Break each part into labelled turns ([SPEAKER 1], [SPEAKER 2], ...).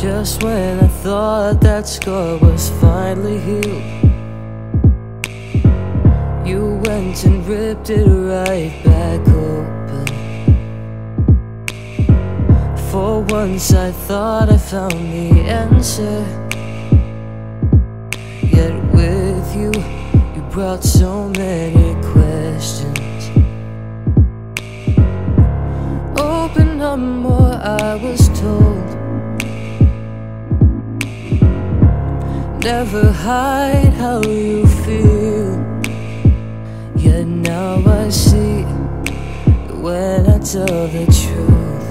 [SPEAKER 1] Just when I thought that scar was finally healed You went and ripped it right back open. For once I thought I found the answer. Yet with you, you brought so many questions. Open up more, I was told Never hide how you feel. Yet now I see when I tell the truth.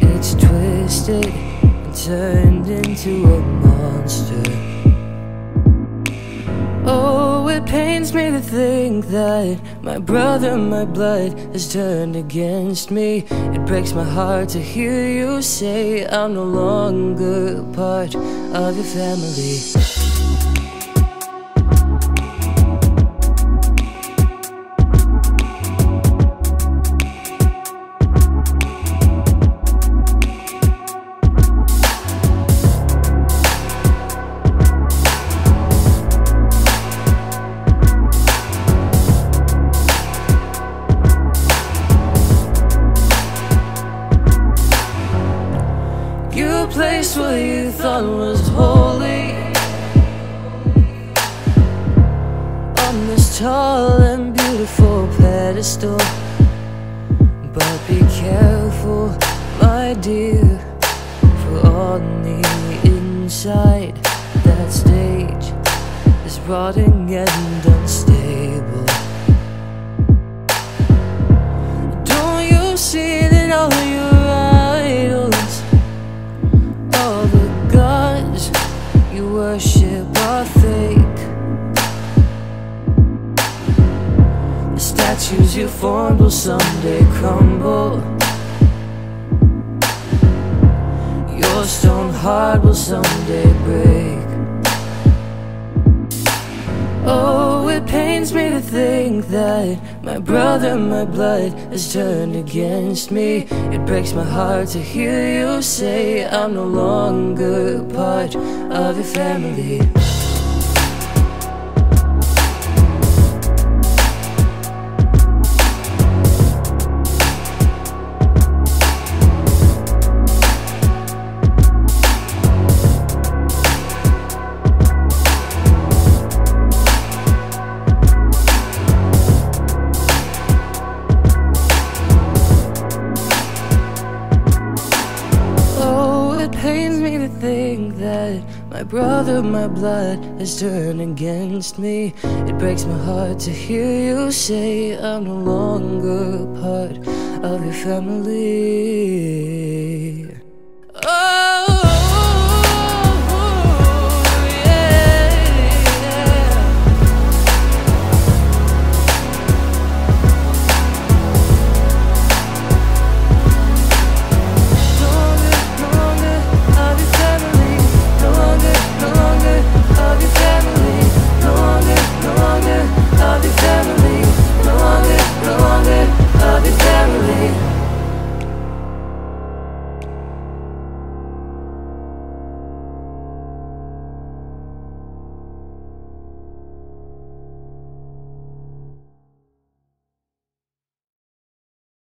[SPEAKER 1] It's twisted and turned into a monster it pains me to think that my brother, my blood, has turned against me. It breaks my heart to hear you say I'm no longer part of your family. You where you thought was holy. On this tall and beautiful pedestal. But be careful, my dear For on the inside That stage is rotting and unstable statues you formed will someday crumble. Your stone heart will someday break. Oh, it pains me to think that my brother, my blood, has turned against me. It breaks my heart to hear you say I'm no longer part of your family. Think that my brother, my blood, has turned against me. It breaks my heart to hear you say I'm no longer part of your family.